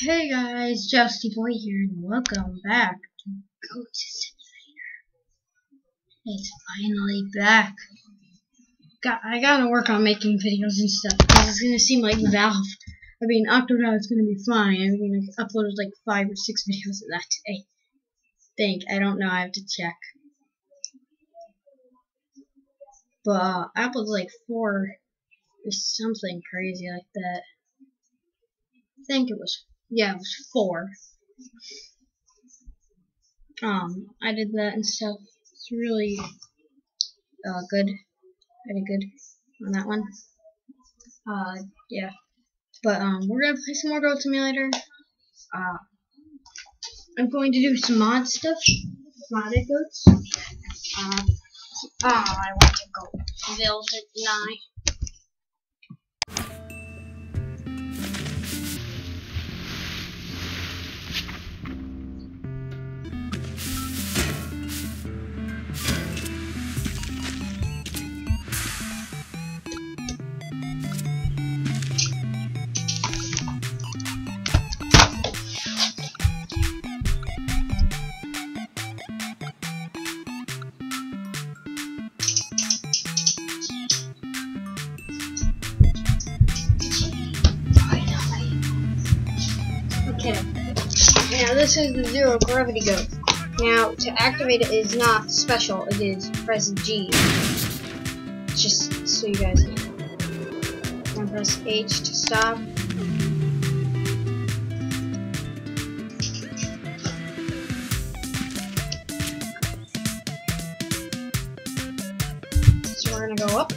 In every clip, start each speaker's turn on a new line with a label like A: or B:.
A: Hey guys, Jousty Boy here, and welcome back to Goat Simulator. It's finally back. Got, I gotta work on making videos and stuff because it's gonna seem like Valve. I mean, Octodad is gonna be fine. I mean, I uploaded like five or six videos of that today. Think I don't know. I have to check. But uh, I uploaded like four or something crazy like that. I think it was yeah, it was four. Um, I did that and stuff. It's really uh, good. Very good on that one. Uh, yeah. But um, we're gonna play some more Goat Simulator. Uh, I'm going to do some mod stuff. Modded goats. Uh, oh, I want to go it now. This is the zero gravity goat. Now to activate it is not special. It is press G. Just so you guys know. And press H to stop. So we're gonna go up.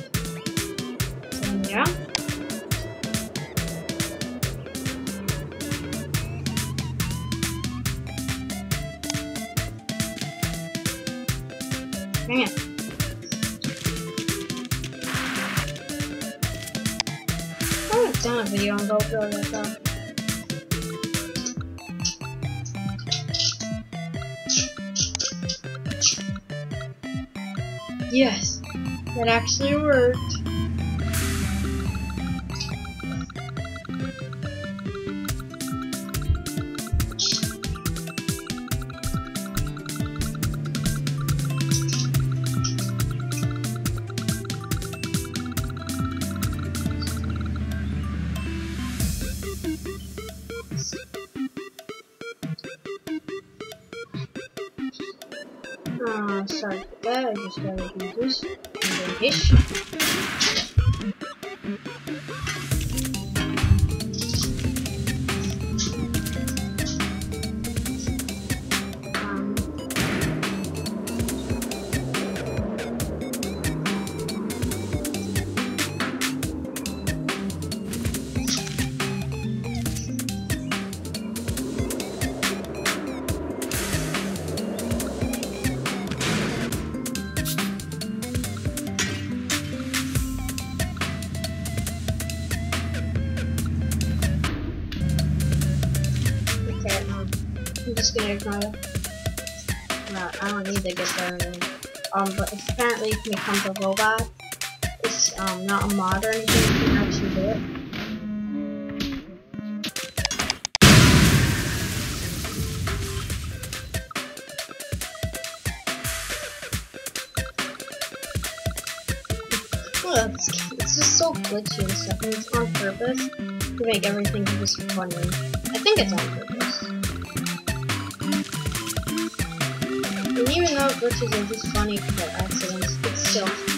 A: On. I haven't done a video on GoPro yet though. Yes, that actually worked. Uh, sorry for that, I just gotta do this, and then this. Gonna. No, I don't need to get there. Um, but apparently you can become the robot. It's, um, not a mod or anything, you can actually do it. It's, it's just so glitchy and stuff, and it's on purpose to make everything just funny. I think it's on purpose. And even though glitches are just funny for accidents, it's still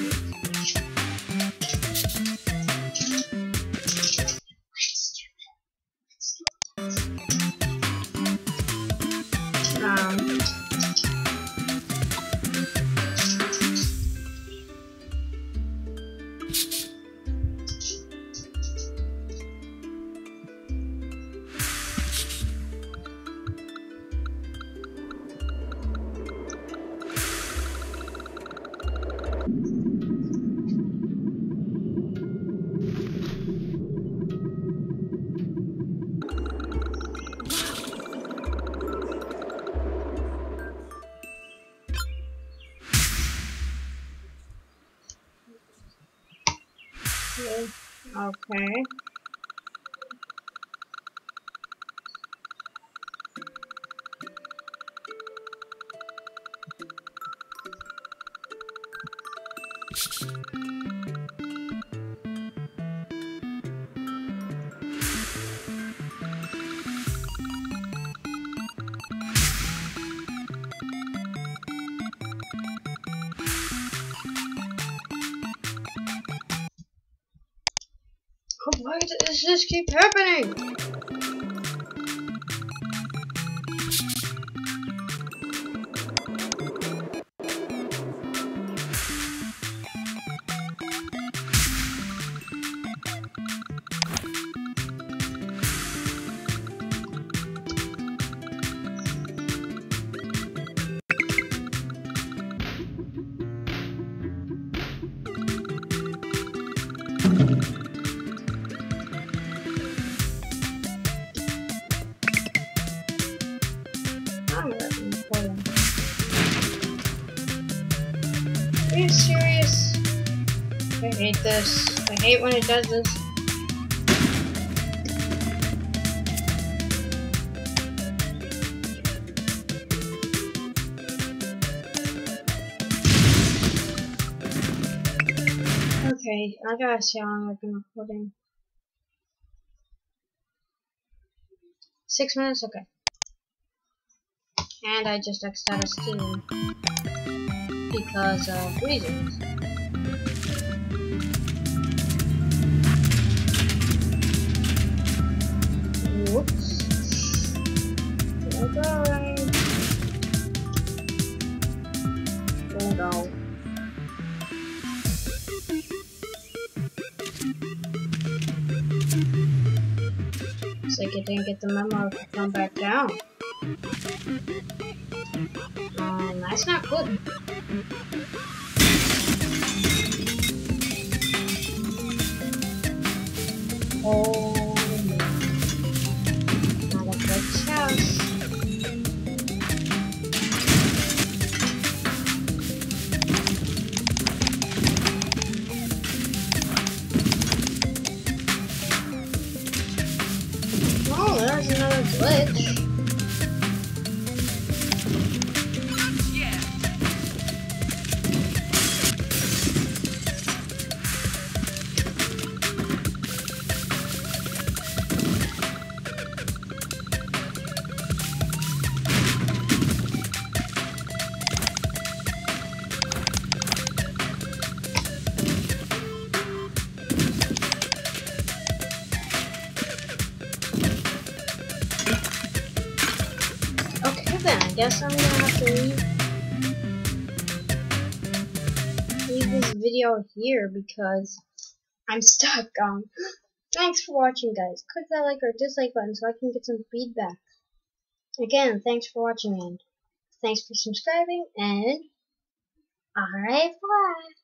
A: Okay. Why does this keep happening? Are you serious? I hate this. I hate when it does this. Okay, I gotta see how long I've been recording. Six minutes? Okay. And I just X'd out of Steam. Because of reasons. Whoops. Alright. Oh no. Looks like it didn't get the memo to come back down. Um, that's not good. Oh, guess I'm gonna have to leave, leave this video here because I'm stuck. Um, thanks for watching guys. Click that like or dislike button so I can get some feedback. Again, thanks for watching and thanks for subscribing and alright bye.